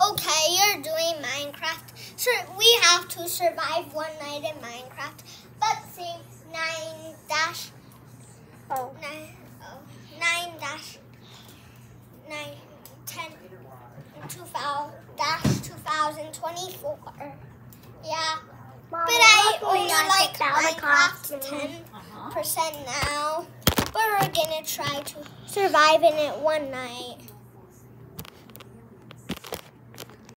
Okay, you're doing Minecraft. So we have to survive one night in Minecraft. But see, nine dash Oh. nine oh nine dash nine ten two thousand dash two thousand twenty four. Yeah. Mom, But I only like Minecraft ten uh-huh. percent now. But we're gonna try to survive in it one night.